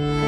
Thank you.